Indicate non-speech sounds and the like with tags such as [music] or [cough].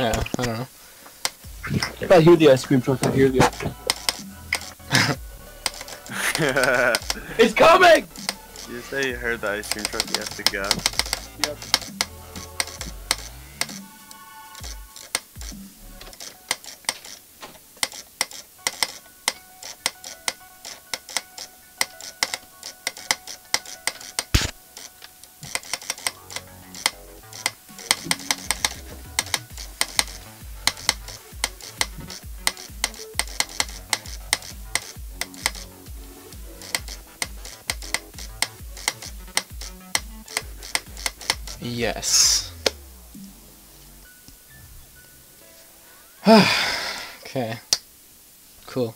Yeah, I don't know. If I hear the ice cream truck, I hear the. ice cream [laughs] truck. It's coming! you say you heard the ice cream truck, you have to go. Yes. [sighs] okay. Cool.